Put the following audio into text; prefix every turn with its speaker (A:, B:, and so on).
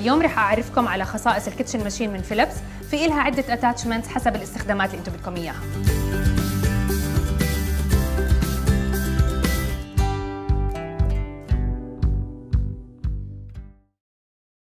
A: اليوم رح أعرفكم على خصائص ال kitchen machine من فيليبس في إلها عدة attachments حسب الاستخدامات اللي أنتم بدكم إياها.